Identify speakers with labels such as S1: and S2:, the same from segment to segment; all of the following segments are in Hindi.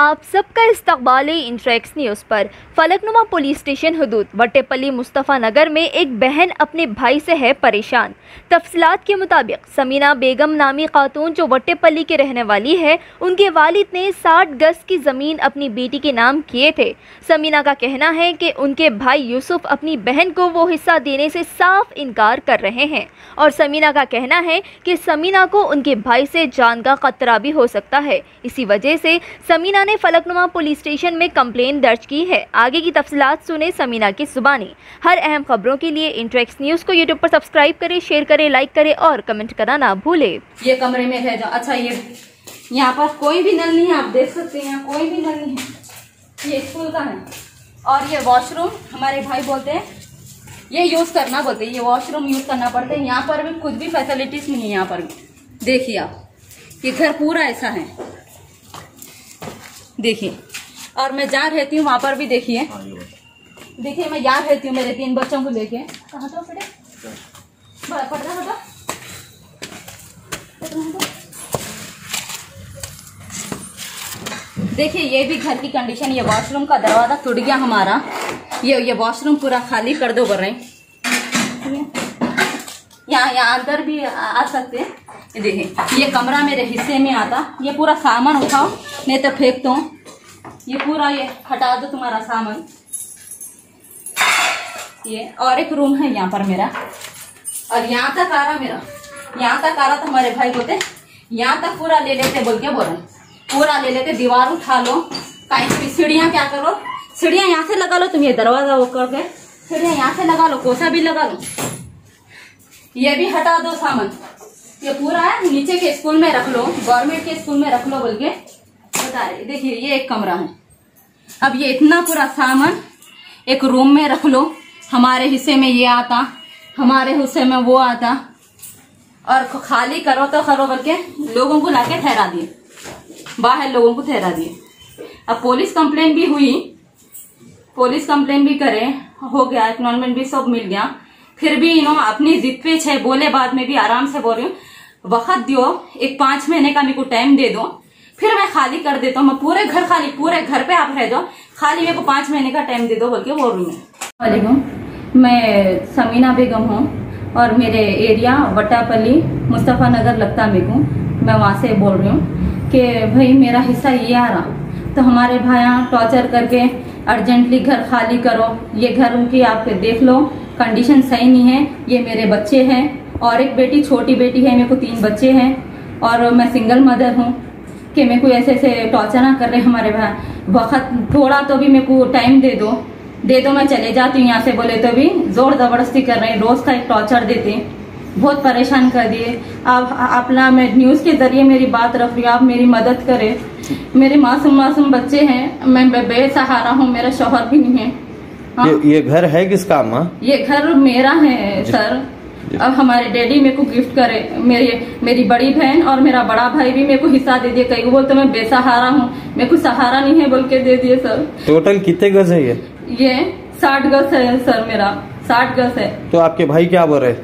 S1: आप सबका इस्तकबाल इंट्रैक्स न्यूज़ पर। फलकनुमा पुलिस स्टेशन हदूद। वट्टेपल्ली मुस्तफ़ा नगर में एक बहन अपने भाई से है परेशान। तफसलात के मुताबिक, समीना बेगम नामी खातून जो वट्टेपल्ली के रहने वाली है, उनके वालिद ने 60 गज की ज़मीन अपनी बेटी के नाम किए थे। समीना का कहना है कि उनके भाई यूसुफ अपनी बहन को वो हिस्सा देने से साफ़ इनकार कर रहे हैं। और समीना का कहना है कि समीना को उनके भाई से जान का खतरा भी हो सकता है। इसी वजह से समीना ने फलकनुमा पुलिस स्टेशन में कम्प्लेन दर्ज की है। आगे की तफसलात सुने समीना की जुबानी। हर अहम खबरों के लिए इंट्रैक्स न्यूज़ को यूट्यूब पर सब्सक्राइब करें, शेयर करें, लाइक करें और कमेंट करना ना भूले।
S2: ये कमरे में जाओ अच्छा ये यहाँ पर कोई भी नल नहीं है, आप देख सकते हैं कोई भी नल नहीं है। ये स्कूल का है। और ये वॉशरूम हमारे भाई बोलते हैं, ये यूज़ करना बोलते हैं, ये वॉशरूम यूज़ करना पड़ता है। यहाँ पर भी कुछ भी फैसिलिटीज़ नहीं है यहाँ पर। भी देखिए आप, ये घर पूरा ऐसा है। देखिए। और मैं जहाँ रहती हूँ वहाँ पर भी देखिए। देखिए मैं यहाँ रहती हूँ मेरे तीन बच्चों को लेके। कहाँ तो बेटे? पढ़ रहा देखिए ये भी घर की कंडीशन ये वॉशरूम का दरवाज़ा टूट गया हमारा। ये ये वॉशरूम पूरा खाली कर दो बोल रहे हैं? यहाँ यहाँ अंदर भी आ, आ सकते हैं। ये देखिए ये कमरा मेरे हिस्से में आता। ये पूरा सामान उठाओ, नहीं तो फेंक दो ये पूरा ये हटा दो तुम्हारा सामान। ये और एक रूम है यहाँ पर मेरा। और यहाँ तक आ रहा मेरा। यहाँ तक आ रहा तो हमारे भाई बोलते। यहाँ तक पूरा ले लेते बोल के बोलो। पूरा ले लेते, दीवार उठा लो। कहीं सीढ़ियाँ क्या करो? सीढ़ियाँ यहाँ से लगा लो, तुम ये दरवाज़ा वो करके सीढ़ियाँ यहाँ से लगा लो, कोसा भी लगा लो। ये भी हटा दो सामान। ये पूरा है नीचे के स्कूल में रख लो, गवर्नमेंट के स्कूल में रख लो बोल के। बता रहे, देखिए, ये एक कमरा है। अब ये इतना पूरा सामान एक रूम में रख लो, हमारे हिस्से में ये आता, हमारे हिस्से में वो आता, और खाली करो तो करो बोल के लोगों को लाके ठहरा दिए। बाहर लोगों को ठहरा दिए। अब पुलिस कंप्लेन भी हुई पुलिस कंप्लेन भी करे, हो गया एक्नॉलमेंट भी सब मिल गया। फिर भी इन्होंने अपनी जिद पे छे, बोले बाद में भी आराम से बोल रही हूँ। वक्त दियो, एक पाँच महीने का मेरे को टाइम दे दो, फिर मैं खाली कर देता हूँ, मैं पूरे घर खाली, पूरे घर पे आप रह जाओ, खाली मेरे को पाँच महीने का टाइम दे दो बोल के बोल रही हूँ मैं समीना बेगम हूँ, और मेरे एरिया वटापल्ली मुस्तफ़ा नगर लगता मेरे को मैं वहाँ से बोल रही हूँ कि भाई मेरा हिस्सा ये आ रहा तो हमारे भाया टॉर्चर करके अर्जेंटली घर खाली करो, ये घर उनकी आप देख लो कंडीशन सही नहीं है, ये मेरे बच्चे हैं और एक बेटी छोटी बेटी है मेरे को तीन बच्चे हैं और मैं सिंगल मदर हूँ। कि मेरे को ऐसे ऐसे टॉर्चर ना कर रहे हमारे भाई वक्त थोड़ा तो भी मेरे को टाइम दे दो। दे दो मैं चले जाती हूँ यहाँ से बोले तो भी ज़ोर ज़बरदस्ती कर रहे हैं रोज का एक टॉर्चर देते बहुत परेशान कर दिए। आप अपना मैं न्यूज़ के ज़रिए मेरी बात रख रही आप मेरी मदद करें। मेरे मासूम मासूम बच्चे हैं मैं बेसहारा हूँ मेरा शोहर भी नहीं है। हाँ?
S3: ये, ये घर है किसका माँ?
S2: ये घर मेरा है सर। अब हमारे डैडी मेरे को गिफ्ट करे मेरी मेरी बड़ी बहन और मेरा बड़ा भाई भी मेरे को हिस्सा दे दिए। कई बोलते मैं बेसहारा हूँ मेरे को सहारा नहीं है बोल के दे दिए सर।
S3: टोटल कितने गज है ये?
S2: ये साठ गज है सर मेरा साठ गज है।
S3: तो आपके भाई क्या बोल रहे?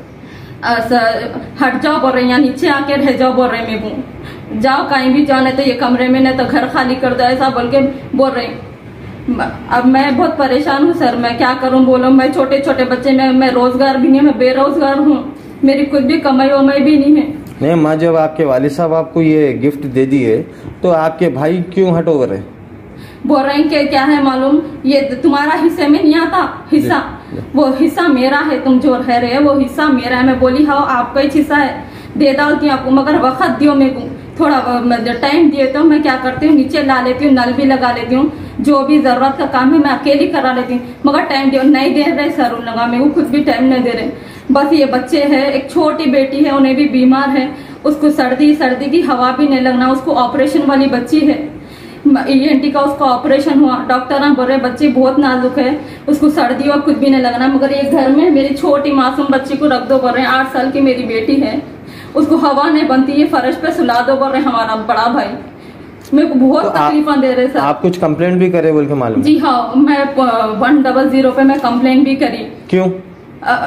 S2: आ, सर, हट जाओ बोल रहे यहाँ नीचे आके रह जाओ बोल रहे मेरे को। जाओ कहीं भी जाओ नहीं तो ये कमरे में नहीं तो घर खाली कर दो ऐसा बोल के बोल रहे अब मैं बहुत परेशान हूँ सर। मैं क्या करूँ? बोलो मैं छोटे छोटे बच्चे में मैं रोज़गार भी नहीं मैं बेरोजगार हूँ। मेरी कुछ भी कमाई वमाई भी नहीं है।
S3: नहीं माँ जब आपके वालिद साहब आपको ये गिफ्ट दे दिए तो आपके भाई क्यों हटो रहे
S2: बोल रहे हैं कि क्या है मालूम? ये तुम्हारा हिस्से में नहीं आता। हिस्सा। वो हिस्सा मेरा है तुम जो रह रहे हो वो हिस्सा मेरा है। मैं बोली हाँ आपका ही हिस्सा है। दे डालती हूँ आपको मगर वक्त दियो मेरे को। थोड़ा टाइम दिए तो मैं क्या करती हूँ, नीचे ला लेती हूँ, नल भी लगा लेती हूँ, जो भी ज़रूरत का काम है मैं अकेली करा लेती हूँ। मगर टाइम दियो, नहीं दे रहे सर उन लगा मेरे वो खुद भी टाइम नहीं दे रहे। बस ये बच्चे है, एक छोटी बेटी है, उन्हें भी बीमार है, उसको सर्दी सर्दी की हवा भी नहीं लगना, उसको ऑपरेशन वाली बच्ची है। ई का उसका ऑपरेशन हुआ डॉक्टर ना बोल रहे बच्ची बहुत नाजुक है, उसको सर्दी और कुछ भी नहीं लगना, मगर ये घर में मेरी छोटी मासूम बच्ची को रख दो, बोल रहे हैं, आठ साल की मेरी बेटी है। उसको हवा नहीं बनती है फर्श पे सुला दो बोल रहे हमारा बड़ा भाई। मेरे को बहुत
S3: तो
S2: तकलीफा दे रहे सर।
S3: आप कुछ कंप्लेंट भी करे बोल के मालूम?
S2: जी हाँ मैं वन डबल ज़ीरो पे मैं कंप्लेंट भी करी।
S3: क्यों?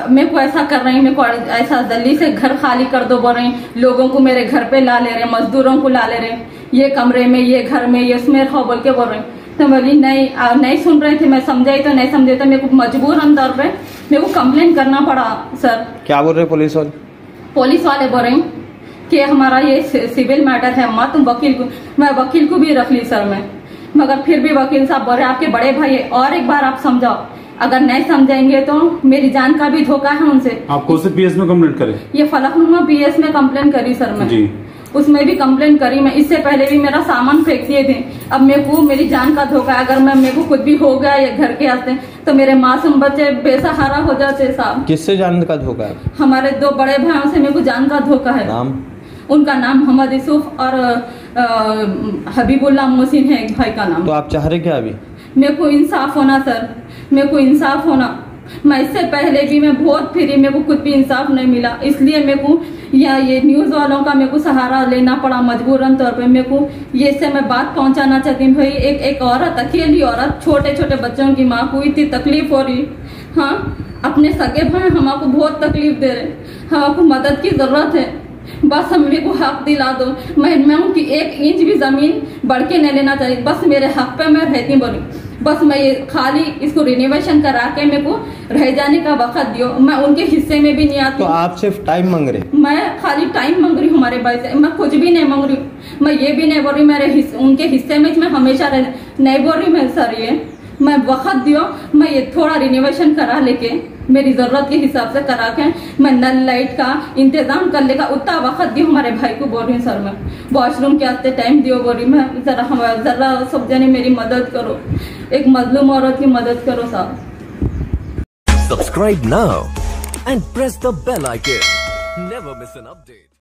S2: मेरे को ऐसा कर रही हैं मेरे को ऐसा जल्दी से घर खाली कर दो बोल रहे हैं। लोगों को मेरे घर पे ला ले रहे हैं मजदूरों को ला ले रहे हैं। ये कमरे में ये घर में ये इसमें रहो बोल के बोल रहे हैं। तो बोली नहीं आ, नहीं सुन रहे थे मैं समझाई तो नहीं समझे तो मेरे को मजबूर अंदर पे मेरे को कंप्लेन करना पड़ा सर।
S3: क्या बोल रहे पुलिस वाले?
S2: पुलिस वाले बोल रही हैं कि हमारा ये सिविल मैटर है अम्मा तुम वकील को मैं वकील को भी रख ली सर मैं। मगर फिर भी वकील साहब बोल रहे आपके बड़े भाई है और एक बार आप समझाओ। अगर नहीं समझेंगे तो मेरी जान का भी धोखा है उनसे।
S4: आप कौन से पीएस में कम्प्लेन करें।
S2: ये फलक फलकनुमा पीएस में कम्प्लेन करी सर मैं।
S4: जी।
S2: उसमें भी कंप्लेन करी मैं इससे पहले भी मेरा सामान फेंक दिए थे। अब मेरे को मेरी जान का धोखा है। अगर मैं मेरे को कुछ भी हो गया या घर के आते तो मेरे मासूम बच्चे बेसहारा हो जाते साहब।
S3: किससे जान का धोखा है?
S2: हमारे दो बड़े भाइयों से मेरे को जान का धोखा है।
S3: नाम?
S2: उनका नाम मोहम्मद यूसुफ और हबीबुल्ला मोहसिन है एक भाई का नाम।
S3: तो आप चाह रहे क्या अभी?
S2: मेरे को इंसाफ होना सर। मेरे को इंसाफ होना। मैं इससे पहले भी मैं बहुत फिरी, मेरे को कुछ भी इंसाफ नहीं मिला। इसलिए मेरे को या ये न्यूज़ वालों का मेरे को सहारा लेना पड़ा मजबूरन तौर पे। मेरे को ये इससे मैं बात पहुंचाना चाहती हूँ। भाई, एक एक औरत, अकेली औरत छोटे छोटे बच्चों की माँ को इतनी तकलीफ़ हो रही। हाँ अपने सगे भाई हम आपको बहुत तकलीफ़ दे रहे हमको मदद की ज़रूरत है। बस हम मेरे को हक दिला दो। मैं मैं उनकी एक इंच भी ज़मीन बढ़ के नहीं लेना चाहिए बस मेरे हक पे मैं रहती बोली। बस मैं ये खाली इसको रिनोवेशन करा के मेरे को रह जाने का वक्त दियो। मैं उनके हिस्से में भी नहीं आती।
S3: तो आप सिर्फ़ टाइम मांग रहे
S2: मैं खाली टाइम मांग रही हूँ हमारे भाई से। मैं कुछ भी नहीं मांग रही हूँ। मैं ये भी नहीं बोल रही मेरे हिस्से उनके हिस्से में मैं हमेशा रह नहीं बोल रही मैं सर ये मैं वक्त दियो। मैं ये थोड़ा रिनोवेशन करा लेके मेरी ज़रूरत के हिसाब से करा के मैं नल लाइट का इंतज़ाम कर लेगा। उतना वक्त दियो हमारे भाई को बोल रही हूँ, सर, मैं। वॉशरूम के आते टाइम दियो बोल रही मैं। जरा हमारा जरा सब जने मेरी मदद करो। एक मजलूम औरत की मदद करो, साहब।
S5: Subscribe now and press the bell icon never miss an update.